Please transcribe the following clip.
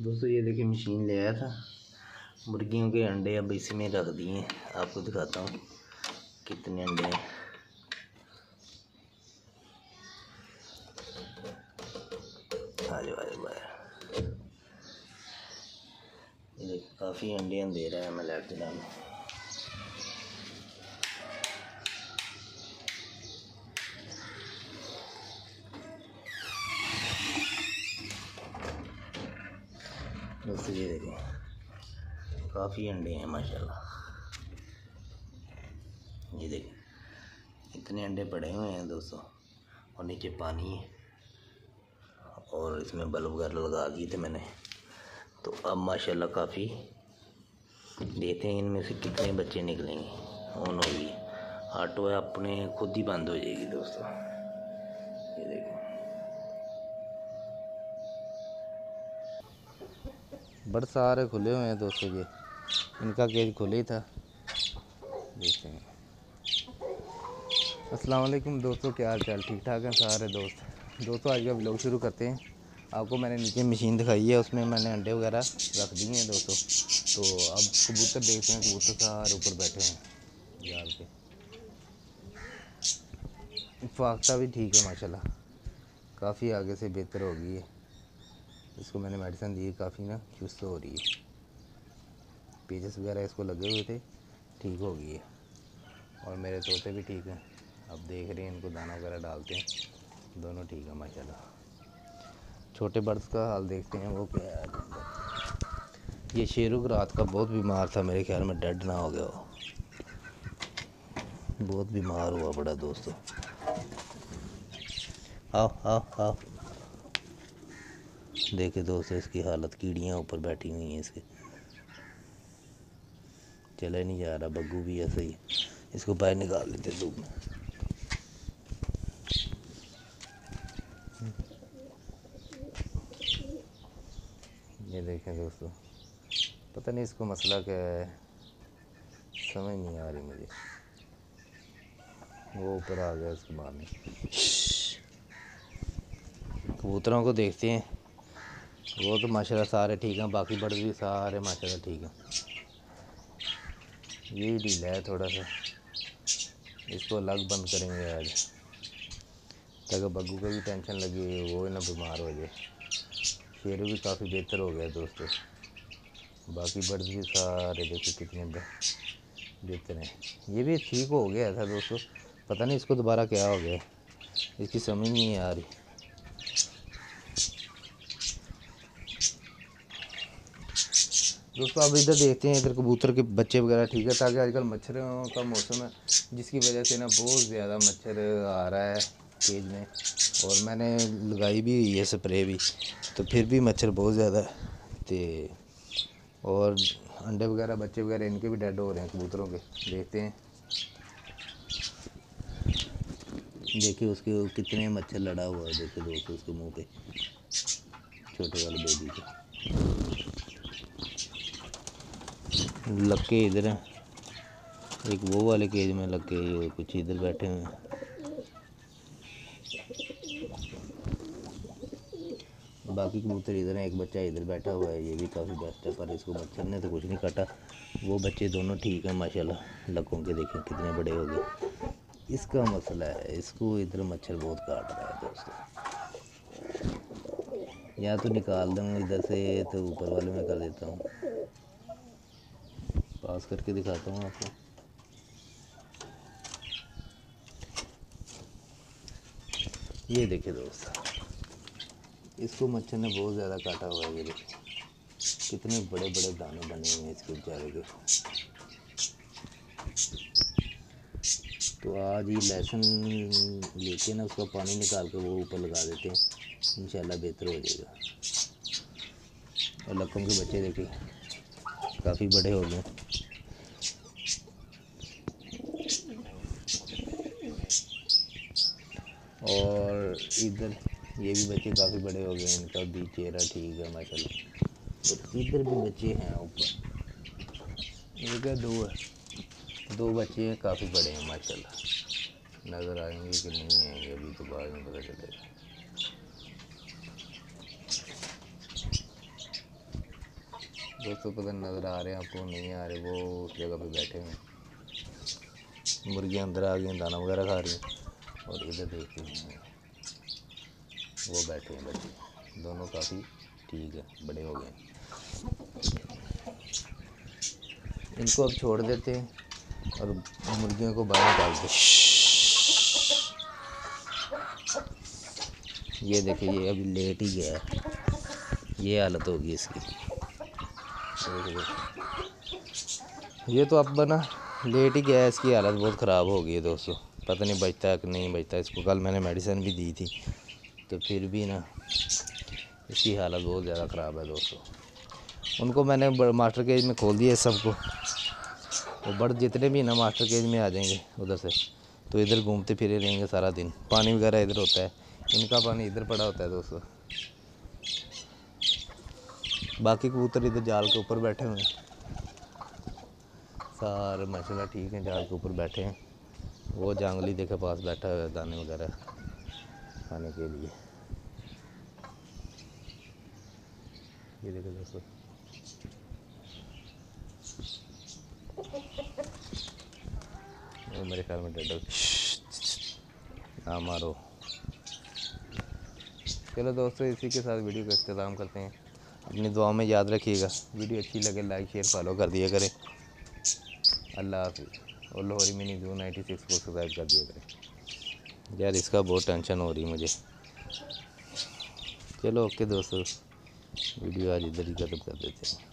दोस्तों, ये देखिए मशीन ले आया था। मुर्गियों के अंडे अब इसी में रख दिए आपको दिखाता हूँ कितने अंडे हैं। काफ़ी अंडे दे रहा है मैं लाइट जला दोस्तों ये देखें काफ़ी अंडे हैं, माशाल्लाह। ये देखें इतने अंडे पड़े हुए हैं दोस्तों, और नीचे पानी है, और इसमें बल्ब वगैरह लगा दिए थे मैंने। तो अब माशाल्लाह काफ़ी देखते हैं, इनमें से कितने बच्चे निकलेंगे ऑन होगी ऑटो अपने खुद ही बंद हो जाएगी दोस्तों। ये देखें बड़े सारे खुले हुए हैं दोस्तों ये इनका केज खुले ही था। देखते हैं। अस्सलाम वालेकुम दोस्तों, क्या हाल चाल? ठीक ठाक हैं सारे दोस्त? दोस्तों, आज का ब्लॉग शुरू करते हैं। आपको मैंने नीचे मशीन दिखाई है, उसमें मैंने अंडे वगैरह रख दिए हैं दोस्तों। तो अब कबूतर देखते हैं, कबूतर सारे ऊपर बैठे हैं जाल के। फाख्ता भी ठीक है, माशाल्लाह। काफ़ी आगे से बेहतर हो गई है इसको मैंने मेडिसिन दी काफ़ी ना चुस्त हो रही है। पेजेस वगैरह इसको लगे हुए थे, ठीक हो गई है। और मेरे तोते भी ठीक हैं। अब देख रहे हैं, इनको दाना वगैरह डालते हैं। दोनों ठीक है, माशाल्लाह। छोटे बर्ड्स का हाल देखते हैं, वो क्या है? ये शेरुख रात का बहुत बीमार था, मेरे ख्याल में डेड ना हो गया हो। बहुत बीमार हुआ बड़ा दोस्तों। आओ आओ आओ। देखे दोस्तों इसकी हालत कीड़ियाँ ऊपर बैठी हुई हैं इसके। चला नहीं जा रहा, बग्गू भी ऐसे ही। इसको बाहर निकाल लेते धूप में। ये देखें दोस्तों, पता नहीं इसको मसला क्या है, समझ नहीं आ रही मुझे। वो ऊपर आ गया इसको मारने कबूतरों को देखते हैं। वो तो माशाल्लाह सारे ठीक हैं, बाकी बर्ड भी सारे माशाल्लाह ठीक हैं। यही ढीला है थोड़ा सा। इसको अलग बंद करेंगे आज। ताकि बग्गू को भी टेंशन लगी, वो ना बीमार हो जाए। शेरू भी काफ़ी बेहतर हो गया दोस्तों। बाकी बर्ड्स भी सारे देखिए कितने बेहतर हैं। ये भी ठीक हो गया था दोस्तों। पता नहीं इसको दोबारा क्या हो गया इसकी समझ नहीं आ रही। दोस्तों अब इधर देखते हैं इधर कबूतर के बच्चे वगैरह, ठीक है? ताकि आजकल मच्छरों का मौसम है, जिसकी वजह से ना बहुत ज़्यादा मच्छर आ रहा है केज में। और मैंने लगाई भी हुई है स्प्रे भी तो फिर भी मच्छर बहुत ज़्यादा तो और अंडे वगैरह, बच्चे वगैरह, इनके भी डेड हो रहे हैं, कबूतरों के। देखते हैं। देखिए उसके, कितने मच्छर लड़ा हुआ है, देखिए दोस्तों, उसके मुँह पे, छोटे वाले बेबी के लग के इधर हैं। एक वो वाले केज में लग कुछ इधर बैठे हुए हैं। बाकी कबूतर इधर हैं, एक बच्चा इधर बैठा हुआ है, ये भी काफ़ी बेस्ट है, पर इसको मच्छर ने तो कुछ नहीं काटा। वो बच्चे दोनों ठीक हैं, माशाल्लाह लकों के देखें कितने बड़े हो गए। इसका मसला है, इसको इधर मच्छर बहुत काट रहा है दोस्तों। या तो निकाल दूँ इधर से तो ऊपर वाले में कर देता हूँ। पास करके दिखाता हूँ आपको। ये देखिए दोस्त, इसको मच्छर ने बहुत ज़्यादा काटा हुआ है, ये देखिए। कितने बड़े बड़े दाने बने हुए हैं इसके बेचारे के। तो आज ये लहसुन लेके ना उसका पानी निकाल के वो ऊपर लगा देते हैं। इंशाल्लाह बेहतर हो जाएगा। और लक्कों के बच्चे देखिए, काफ़ी बड़े हो गए। और इधर ये भी बच्चे काफ़ी बड़े हो गए इनका भी चेहरा ठीक है, माशाल्लाह। और इधर भी बच्चे हैं ऊपर। एक है दो है। दो बच्चे हैं, काफ़ी बड़े हैं, माशाल्लाह। नज़र आएँगे कि नहीं आएँगे, अभी तो बाद में पता चलेगा। दोस्तों, पता नज़र आ रहे हैं आपको, नहीं आ रहे, वो उस जगह पे बैठे हैं। मुर्गियाँ अंदर आ गई दाना वगैरह खा रही हैं। और इधर देखते हैं वो बैठे हैं बच्चे दोनों काफ़ी ठीक है, बड़े हो गए इनको अब छोड़ देते हैं और मुर्गियों को बाहर निकालते ये देखिए, ये अभी लेट ही गया ये हालत होगी इसकी। ये तो अब बना, लेट ही गया इसकी हालत बहुत ख़राब हो गई है दोस्तों। पता नहीं बचता कि नहीं बचता। इसको कल मैंने मेडिसिन भी दी थी तो फिर भी ना इसकी हालत बहुत ज़्यादा ख़राब है दोस्तों। उनको मैंने मास्टर केज में खोल दिया सबको। वो बर्ड जितने भी ना मास्टर केज में आ जाएँगे उधर से तो इधर घूमते फिरे रहेंगे सारा दिन। पानी वगैरह इधर होता है। इनका पानी इधर पड़ा होता है दोस्तों। बाकी कबूतर इधर जाल के ऊपर बैठे हुए हैं। सारे माशाल्लाह ठीक हैं, जाल के ऊपर बैठे हैं। वो जंगली देखे पास बैठा हुआ है दाने वगैरह खाने के लिए। ये देखो दोस्तों। मेरे ख्याल में डर ना मारो। चलो दोस्तों, इसी के साथ वीडियो का इख्ताम करते हैं। अपनी दुआ में याद रखिएगा। वीडियो अच्छी लगे लाइक शेयर फॉलो कर दिया करें। अल्लाह हाफिज़। और Lohri mini zoo ninety six को सब्सक्राइब कर दिया करें। यार, इसका बहुत टेंशन हो रही मुझे। चलो ओके दोस्तों। वीडियो आज इधर ही ख़त्म कर देते हैं।